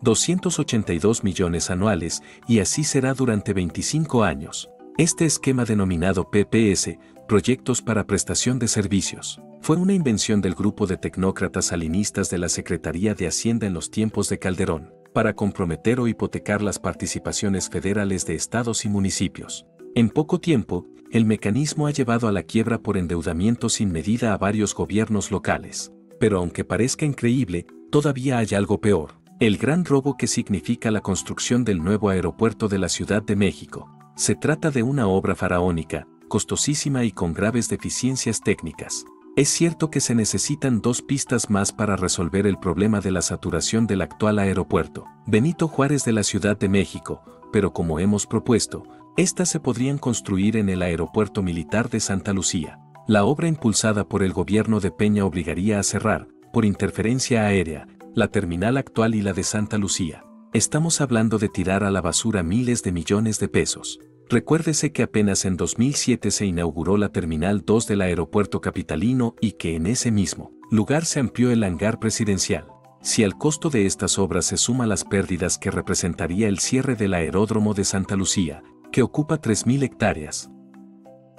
282 millones anuales y así será durante 25 años. Este esquema denominado PPS Proyectos para Prestación de Servicios. Fue una invención del grupo de tecnócratas salinistas de la Secretaría de Hacienda en los tiempos de Calderón, para comprometer o hipotecar las participaciones federales de estados y municipios. En poco tiempo, el mecanismo ha llevado a la quiebra por endeudamiento sin medida a varios gobiernos locales. Pero aunque parezca increíble, todavía hay algo peor. El gran robo que significa la construcción del nuevo aeropuerto de la Ciudad de México. Se trata de una obra faraónica, costosísima y con graves deficiencias técnicas. Es cierto que se necesitan dos pistas más para resolver el problema de la saturación del actual aeropuerto, Benito Juárez de la Ciudad de México, pero como hemos propuesto, estas se podrían construir en el aeropuerto militar de Santa Lucía. La obra impulsada por el gobierno de Peña obligaría a cerrar, por interferencia aérea, la terminal actual y la de Santa Lucía. Estamos hablando de tirar a la basura miles de millones de pesos. Recuérdese que apenas en 2007 se inauguró la Terminal 2 del aeropuerto capitalino y que en ese mismo lugar se amplió el hangar presidencial. Si al costo de estas obras se suma las pérdidas que representaría el cierre del aeródromo de Santa Lucía, que ocupa 3.000 hectáreas,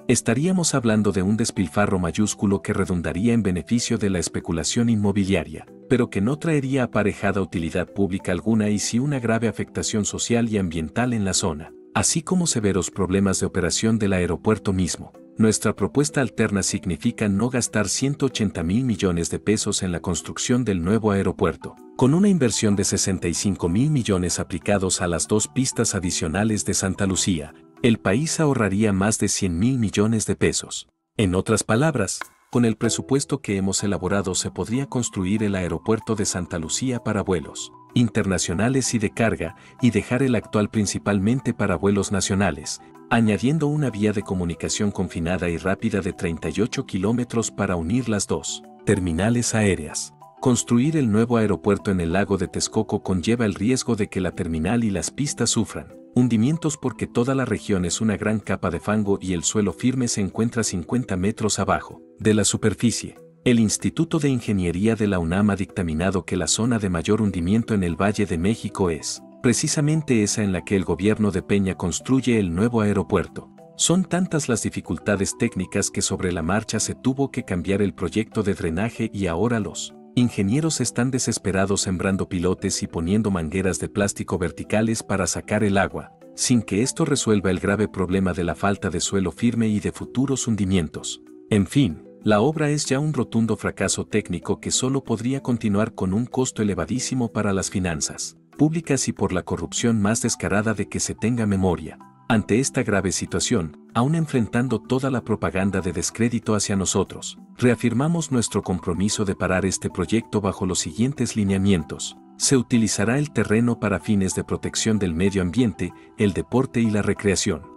estaríamos hablando de un despilfarro mayúsculo que redundaría en beneficio de la especulación inmobiliaria, pero que no traería aparejada utilidad pública alguna y sí una grave afectación social y ambiental en la zona, así como severos problemas de operación del aeropuerto mismo. Nuestra propuesta alterna significa no gastar 180 mil millones de pesos en la construcción del nuevo aeropuerto, con una inversión de 65 mil millones aplicados a las dos pistas adicionales de Santa Lucía, el país ahorraría más de 100 mil millones de pesos. En otras palabras, con el presupuesto que hemos elaborado se podría construir el aeropuerto de Santa Lucía para vuelos internacionales y de carga y dejar el actual principalmente para vuelos nacionales, añadiendo una vía de comunicación confinada y rápida de 38 kilómetros para unir las dos terminales aéreas. Construir el nuevo aeropuerto en el lago de Texcoco conlleva el riesgo de que la terminal y las pistas sufran hundimientos porque toda la región es una gran capa de fango y el suelo firme se encuentra 50 metros abajo de la superficie. El Instituto de Ingeniería de la UNAM ha dictaminado que la zona de mayor hundimiento en el Valle de México es precisamente esa en la que el gobierno de Peña construye el nuevo aeropuerto. Son tantas las dificultades técnicas que sobre la marcha se tuvo que cambiar el proyecto de drenaje y ahora los ingenieros están desesperados sembrando pilotes y poniendo mangueras de plástico verticales para sacar el agua, sin que esto resuelva el grave problema de la falta de suelo firme y de futuros hundimientos. En fin, la obra es ya un rotundo fracaso técnico que solo podría continuar con un costo elevadísimo para las finanzas públicas y por la corrupción más descarada de que se tenga memoria. Ante esta grave situación, aún enfrentando toda la propaganda de descrédito hacia nosotros, reafirmamos nuestro compromiso de parar este proyecto bajo los siguientes lineamientos. Se utilizará el terreno para fines de protección del medio ambiente, el deporte y la recreación.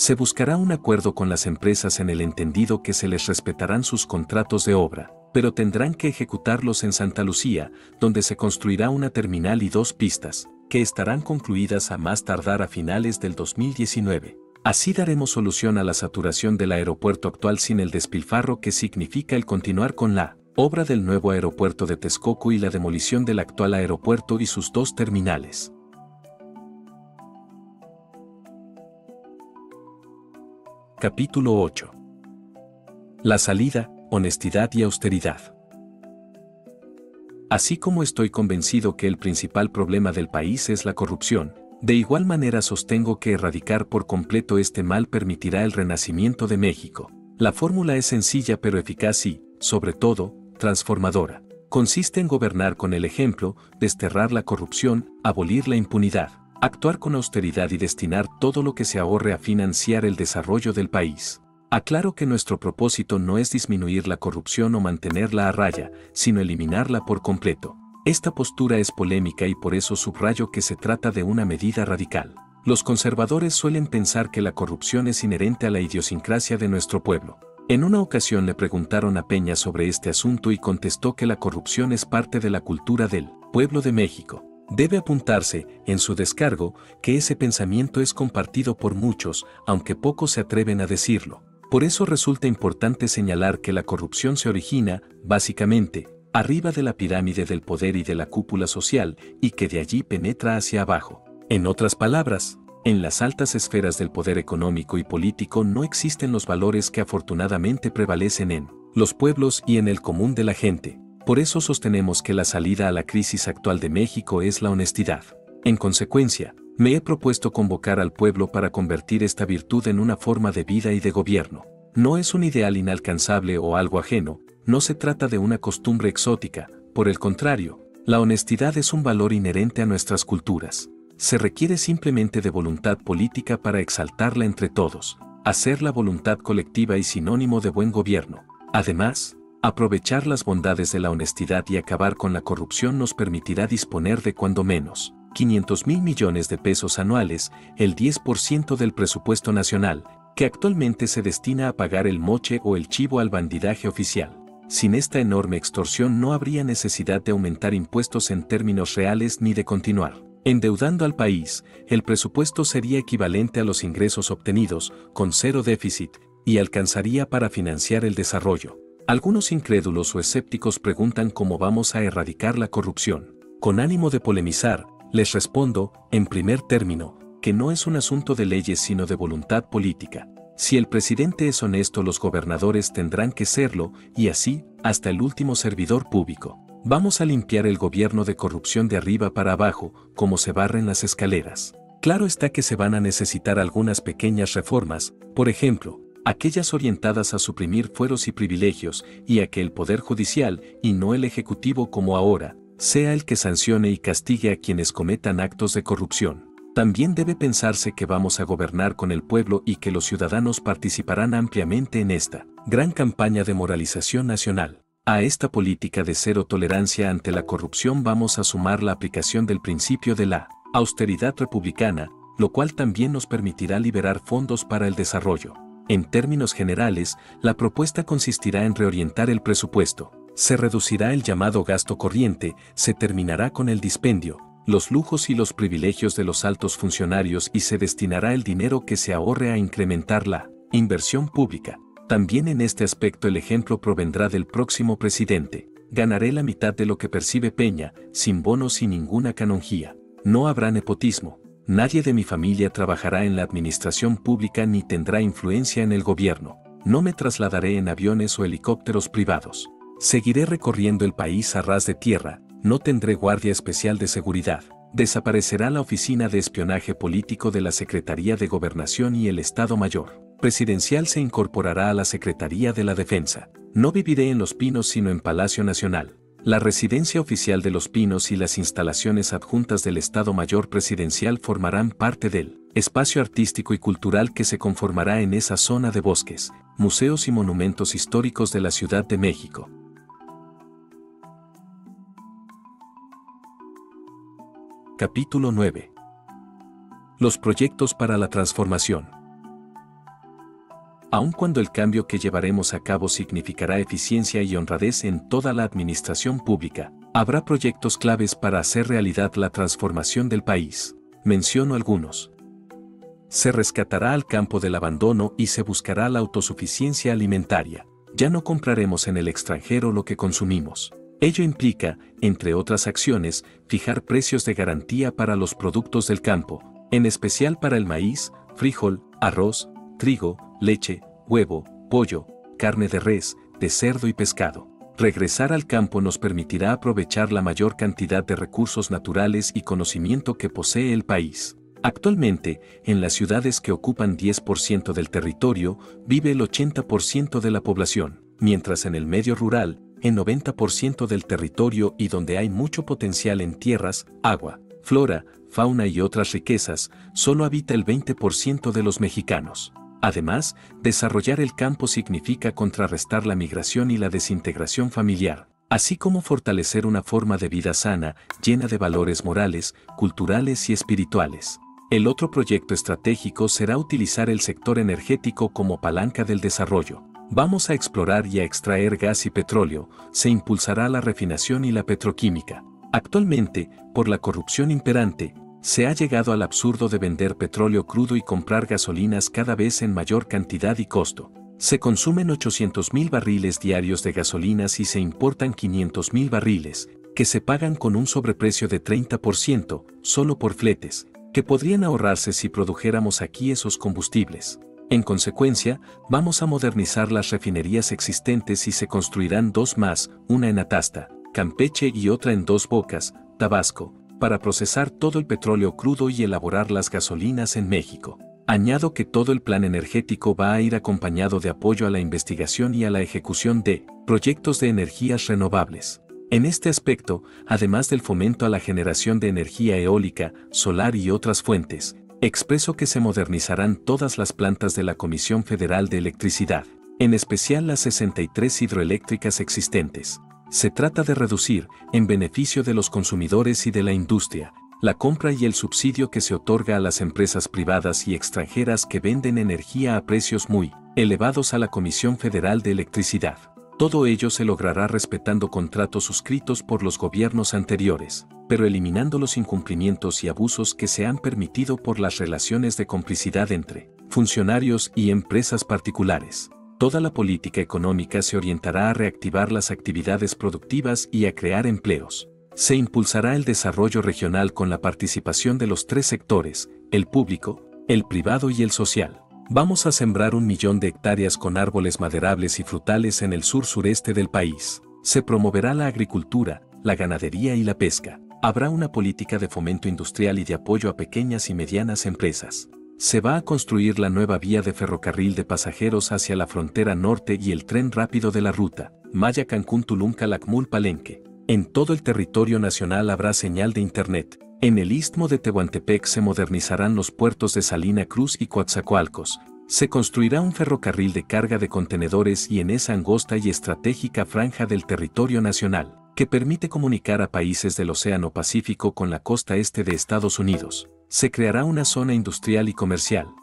Se buscará un acuerdo con las empresas en el entendido que se les respetarán sus contratos de obra, pero tendrán que ejecutarlos en Santa Lucía, donde se construirá una terminal y dos pistas, que estarán concluidas a más tardar a finales del 2019. Así daremos solución a la saturación del aeropuerto actual sin el despilfarro que significa el continuar con la obra del nuevo aeropuerto de Texcoco y la demolición del actual aeropuerto y sus dos terminales. Capítulo 8. La salida, honestidad y austeridad. Así como estoy convencido que el principal problema del país es la corrupción, de igual manera sostengo que erradicar por completo este mal permitirá el renacimiento de México. La fórmula es sencilla pero eficaz y, sobre todo, transformadora. Consiste en gobernar con el ejemplo, desterrar la corrupción, abolir la impunidad, actuar con austeridad y destinar todo lo que se ahorre a financiar el desarrollo del país. Aclaro que nuestro propósito no es disminuir la corrupción o mantenerla a raya, sino eliminarla por completo. Esta postura es polémica y por eso subrayo que se trata de una medida radical. Los conservadores suelen pensar que la corrupción es inherente a la idiosincrasia de nuestro pueblo. En una ocasión le preguntaron a Peña sobre este asunto y contestó que la corrupción es parte de la cultura del pueblo de México. Debe apuntarse, en su descargo, que ese pensamiento es compartido por muchos, aunque pocos se atreven a decirlo. Por eso resulta importante señalar que la corrupción se origina, básicamente, arriba de la pirámide del poder y de la cúpula social, y que de allí penetra hacia abajo. En otras palabras, en las altas esferas del poder económico y político no existen los valores que afortunadamente prevalecen en los pueblos y en el común de la gente. Por eso sostenemos que la salida a la crisis actual de México es la honestidad. En consecuencia, me he propuesto convocar al pueblo para convertir esta virtud en una forma de vida y de gobierno. No es un ideal inalcanzable o algo ajeno, no se trata de una costumbre exótica, por el contrario, la honestidad es un valor inherente a nuestras culturas. Se requiere simplemente de voluntad política para exaltarla entre todos. Hacer la voluntad colectiva y sinónimo de buen gobierno. Además, aprovechar las bondades de la honestidad y acabar con la corrupción nos permitirá disponer de cuando menos 500 mil millones de pesos anuales, el 10% del presupuesto nacional, que actualmente se destina a pagar el moche o el chivo al bandidaje oficial. Sin esta enorme extorsión no habría necesidad de aumentar impuestos en términos reales ni de continuar. Endeudando al país, el presupuesto sería equivalente a los ingresos obtenidos, con cero déficit, y alcanzaría para financiar el desarrollo. Algunos incrédulos o escépticos preguntan cómo vamos a erradicar la corrupción. Con ánimo de polemizar, les respondo, en primer término, que no es un asunto de leyes sino de voluntad política. Si el presidente es honesto los gobernadores tendrán que serlo, y así, hasta el último servidor público. Vamos a limpiar el gobierno de corrupción de arriba para abajo, como se barren las escaleras. Claro está que se van a necesitar algunas pequeñas reformas, por ejemplo, aquellas orientadas a suprimir fueros y privilegios, y a que el Poder Judicial, y no el Ejecutivo como ahora, sea el que sancione y castigue a quienes cometan actos de corrupción. También debe pensarse que vamos a gobernar con el pueblo y que los ciudadanos participarán ampliamente en esta gran campaña de moralización nacional. A esta política de cero tolerancia ante la corrupción vamos a sumar la aplicación del principio de la austeridad republicana, lo cual también nos permitirá liberar fondos para el desarrollo. En términos generales, la propuesta consistirá en reorientar el presupuesto, se reducirá el llamado gasto corriente, se terminará con el dispendio, los lujos y los privilegios de los altos funcionarios y se destinará el dinero que se ahorre a incrementar la inversión pública. También en este aspecto el ejemplo provendrá del próximo presidente. Ganaré la mitad de lo que percibe Peña, sin bonos y ninguna canonjía. No habrá nepotismo. Nadie de mi familia trabajará en la administración pública ni tendrá influencia en el gobierno. No me trasladaré en aviones o helicópteros privados. Seguiré recorriendo el país a ras de tierra, no tendré guardia especial de seguridad. Desaparecerá la oficina de espionaje político de la Secretaría de Gobernación y el Estado Mayor. Presidencial se incorporará a la Secretaría de la Defensa. No viviré en Los Pinos sino en Palacio Nacional. La residencia oficial de Los Pinos y las instalaciones adjuntas del Estado Mayor Presidencial formarán parte del espacio artístico y cultural que se conformará en esa zona de bosques, museos y monumentos históricos de la Ciudad de México. Capítulo 9. Los proyectos para la transformación. Aun cuando el cambio que llevaremos a cabo significará eficiencia y honradez en toda la administración pública, habrá proyectos claves para hacer realidad la transformación del país. Menciono algunos. Se rescatará al campo del abandono y se buscará la autosuficiencia alimentaria. Ya no compraremos en el extranjero lo que consumimos. Ello implica, entre otras acciones, fijar precios de garantía para los productos del campo, en especial para el maíz, frijol, arroz, trigo, leche, huevo, pollo, carne de res, de cerdo y pescado. Regresar al campo nos permitirá aprovechar la mayor cantidad de recursos naturales y conocimiento que posee el país. Actualmente, en las ciudades que ocupan 10% del territorio, vive el 80% de la población, mientras en el medio rural, en 90% del territorio y donde hay mucho potencial en tierras, agua, flora, fauna y otras riquezas, solo habita el 20% de los mexicanos. Además, desarrollar el campo significa contrarrestar la migración y la desintegración familiar, así como fortalecer una forma de vida sana, llena de valores morales, culturales y espirituales. El otro proyecto estratégico será utilizar el sector energético como palanca del desarrollo. Vamos a explorar y a extraer gas y petróleo, se impulsará la refinación y la petroquímica. Actualmente, por la corrupción imperante, se ha llegado al absurdo de vender petróleo crudo y comprar gasolinas cada vez en mayor cantidad y costo. Se consumen 800.000 barriles diarios de gasolinas y se importan 500.000 barriles, que se pagan con un sobreprecio de 30% solo por fletes, que podrían ahorrarse si produjéramos aquí esos combustibles. En consecuencia, vamos a modernizar las refinerías existentes y se construirán dos más, una en Atasta, Campeche y otra en Dos Bocas, Tabasco, para procesar todo el petróleo crudo y elaborar las gasolinas en México. Añado que todo el plan energético va a ir acompañado de apoyo a la investigación y a la ejecución de proyectos de energías renovables. En este aspecto, además del fomento a la generación de energía eólica, solar y otras fuentes, Expreso que se modernizarán todas las plantas de la Comisión Federal de Electricidad, en especial las 63 hidroeléctricas existentes. Se trata de reducir, en beneficio de los consumidores y de la industria, la compra y el subsidio que se otorga a las empresas privadas y extranjeras que venden energía a precios muy elevados a la Comisión Federal de Electricidad. Todo ello se logrará respetando contratos suscritos por los gobiernos anteriores, pero eliminando los incumplimientos y abusos que se han permitido por las relaciones de complicidad entre funcionarios y empresas particulares. Toda la política económica se orientará a reactivar las actividades productivas y a crear empleos. Se impulsará el desarrollo regional con la participación de los tres sectores, el público, el privado y el social Vamos a sembrar un millón de hectáreas con árboles maderables y frutales en el sur-sureste del país. Se promoverá la agricultura, la ganadería y la pesca. Habrá una política de fomento industrial y de apoyo a pequeñas y medianas empresas. Se va a construir la nueva vía de ferrocarril de pasajeros hacia la frontera norte y el tren rápido de la ruta, Maya Cancún Tulum Calakmul Palenque. En todo el territorio nacional habrá señal de Internet, en el istmo de Tehuantepec se modernizarán los puertos de Salina Cruz y Coatzacoalcos. Se construirá un ferrocarril de carga de contenedores y en esa angosta y estratégica franja del territorio nacional, que permite comunicar a países del Océano Pacífico con la costa este de Estados Unidos, se creará una zona industrial y comercial.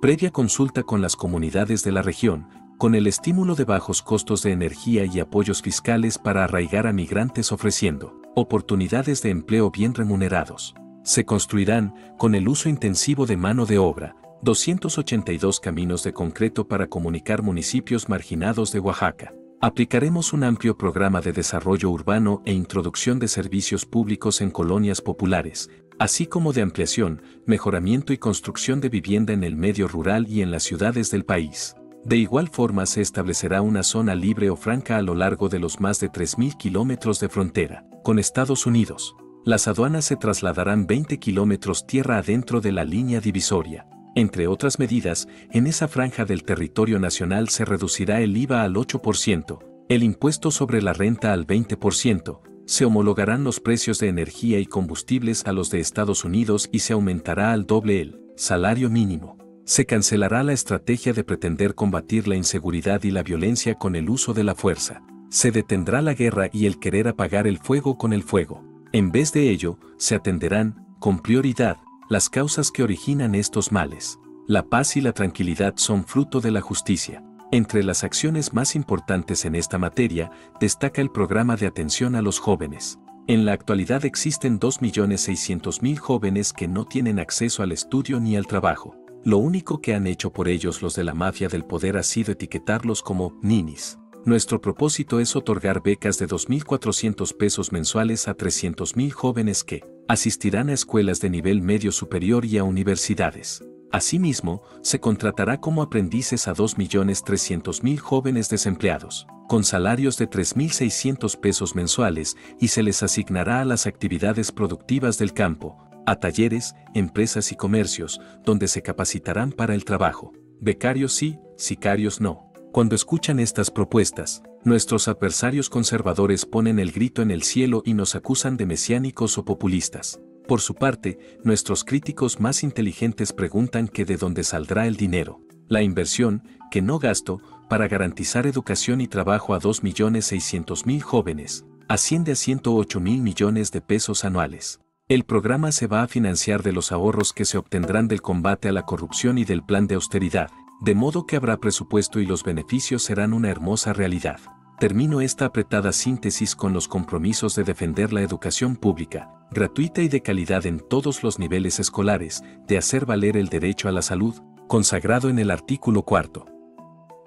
Previa consulta con las comunidades de la región, con el estímulo de bajos costos de energía y apoyos fiscales para arraigar a migrantes ofreciendo oportunidades de empleo bien remunerados. Se construirán, con el uso intensivo de mano de obra, 282 caminos de concreto para comunicar municipios marginados de Oaxaca. Aplicaremos un amplio programa de desarrollo urbano e introducción de servicios públicos en colonias populares, así como de ampliación, mejoramiento y construcción de vivienda en el medio rural y en las ciudades del país. De igual forma se establecerá una zona libre o franca a lo largo de los más de 3.000 kilómetros de frontera con Estados Unidos. Las aduanas se trasladarán 20 kilómetros tierra adentro de la línea divisoria. Entre otras medidas, en esa franja del territorio nacional se reducirá el IVA al 8%, el impuesto sobre la renta al 20%, se homologarán los precios de energía y combustibles a los de Estados Unidos y se aumentará al doble el salario mínimo se cancelará la estrategia de pretender combatir la inseguridad y la violencia con el uso de la fuerza. Se detendrá la guerra y el querer apagar el fuego con el fuego. En vez de ello, se atenderán, con prioridad, las causas que originan estos males. La paz y la tranquilidad son fruto de la justicia. Entre las acciones más importantes en esta materia, destaca el programa de atención a los jóvenes. En la actualidad existen 2.600.000 jóvenes que no tienen acceso al estudio ni al trabajo. Lo único que han hecho por ellos los de la mafia del poder ha sido etiquetarlos como ninis. Nuestro propósito es otorgar becas de 2.400 pesos mensuales a 300.000 jóvenes que asistirán a escuelas de nivel medio superior y a universidades. Asimismo, se contratará como aprendices a 2.300.000 jóvenes desempleados, con salarios de 3.600 pesos mensuales y se les asignará a las actividades productivas del campo, a talleres, empresas y comercios, donde se capacitarán para el trabajo. Becarios sí, sicarios no. Cuando escuchan estas propuestas, nuestros adversarios conservadores ponen el grito en el cielo y nos acusan de mesiánicos o populistas. Por su parte, nuestros críticos más inteligentes preguntan que de dónde saldrá el dinero. La inversión, que no gasto, para garantizar educación y trabajo a 2.600.000 jóvenes, asciende a 108 mil millones de pesos anuales. El programa se va a financiar de los ahorros que se obtendrán del combate a la corrupción y del plan de austeridad, de modo que habrá presupuesto y los beneficios serán una hermosa realidad. Termino esta apretada síntesis con los compromisos de defender la educación pública, gratuita y de calidad en todos los niveles escolares, de hacer valer el derecho a la salud, consagrado en el artículo cuarto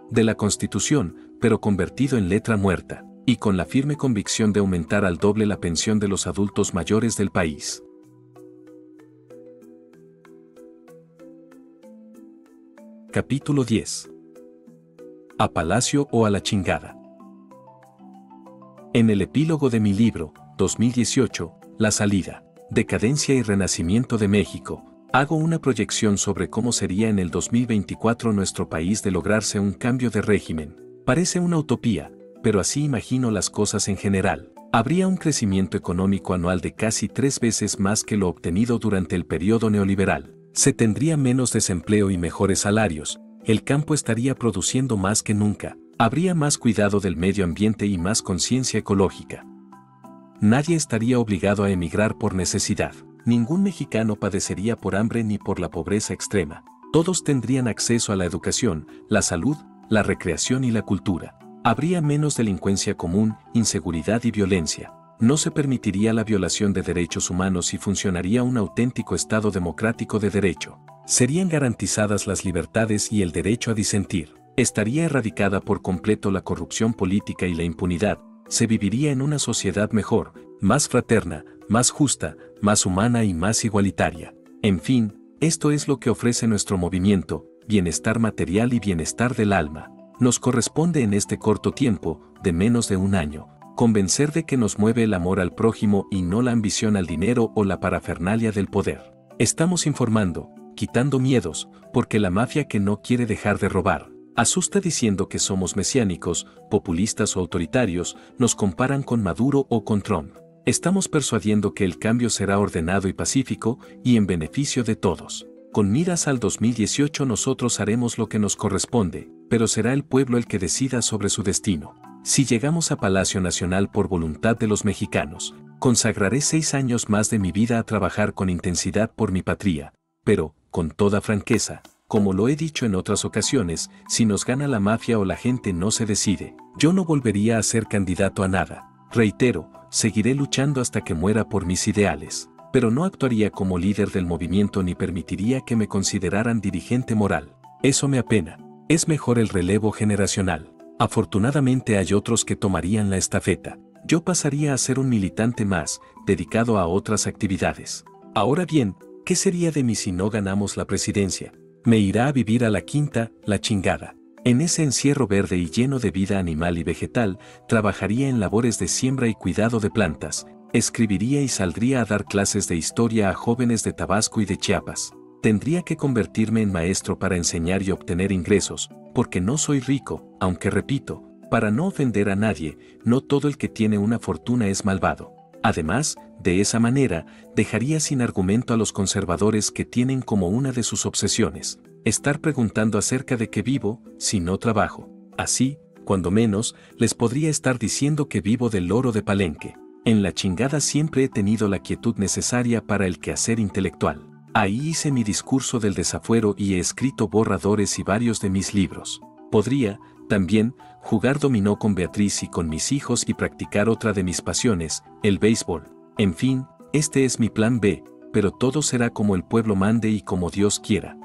de la Constitución, pero convertido en letra muerta y con la firme convicción de aumentar al doble la pensión de los adultos mayores del país. Capítulo 10. A Palacio o a la chingada. En el epílogo de mi libro, 2018, La salida, Decadencia y Renacimiento de México, hago una proyección sobre cómo sería en el 2024 nuestro país de lograrse un cambio de régimen. Parece una utopía, pero así imagino las cosas en general. Habría un crecimiento económico anual de casi tres veces más que lo obtenido durante el periodo neoliberal. Se tendría menos desempleo y mejores salarios, el campo estaría produciendo más que nunca, habría más cuidado del medio ambiente y más conciencia ecológica. Nadie estaría obligado a emigrar por necesidad. Ningún mexicano padecería por hambre ni por la pobreza extrema. Todos tendrían acceso a la educación, la salud, la recreación y la cultura. Habría menos delincuencia común, inseguridad y violencia. No se permitiría la violación de derechos humanos y funcionaría un auténtico Estado democrático de derecho. Serían garantizadas las libertades y el derecho a disentir. Estaría erradicada por completo la corrupción política y la impunidad. Se viviría en una sociedad mejor, más fraterna, más justa, más humana y más igualitaria. En fin, esto es lo que ofrece nuestro movimiento, bienestar material y bienestar del alma. Nos corresponde en este corto tiempo, de menos de un año, convencer de que nos mueve el amor al prójimo y no la ambición al dinero o la parafernalia del poder. Estamos informando, quitando miedos, porque la mafia que no quiere dejar de robar, asusta diciendo que somos mesiánicos, populistas o autoritarios, nos comparan con Maduro o con Trump. Estamos persuadiendo que el cambio será ordenado y pacífico y en beneficio de todos. Con miras al 2018 nosotros haremos lo que nos corresponde, pero será el pueblo el que decida sobre su destino. Si llegamos a Palacio Nacional por voluntad de los mexicanos, consagraré seis años más de mi vida a trabajar con intensidad por mi patria, pero, con toda franqueza, como lo he dicho en otras ocasiones, si nos gana la mafia o la gente no se decide, yo no volvería a ser candidato a nada. Reitero, seguiré luchando hasta que muera por mis ideales, pero no actuaría como líder del movimiento ni permitiría que me consideraran dirigente moral. Eso me apena. Es mejor el relevo generacional. Afortunadamente hay otros que tomarían la estafeta. Yo pasaría a ser un militante más, dedicado a otras actividades. Ahora bien, ¿qué sería de mí si no ganamos la presidencia? Me irá a vivir a la quinta, la chingada. En ese encierro verde y lleno de vida animal y vegetal, trabajaría en labores de siembra y cuidado de plantas, escribiría y saldría a dar clases de historia a jóvenes de Tabasco y de Chiapas. Tendría que convertirme en maestro para enseñar y obtener ingresos, porque no soy rico, aunque repito, para no ofender a nadie, no todo el que tiene una fortuna es malvado. Además, de esa manera, dejaría sin argumento a los conservadores que tienen como una de sus obsesiones, estar preguntando acerca de qué vivo, si no trabajo. Así, cuando menos, les podría estar diciendo que vivo del oro de Palenque. En la chingada siempre he tenido la quietud necesaria para el quehacer intelectual. Ahí hice mi discurso del desafuero y he escrito borradores y varios de mis libros. Podría, también, jugar dominó con Beatriz y con mis hijos y practicar otra de mis pasiones, el béisbol. En fin, este es mi plan B, pero todo será como el pueblo mande y como Dios quiera.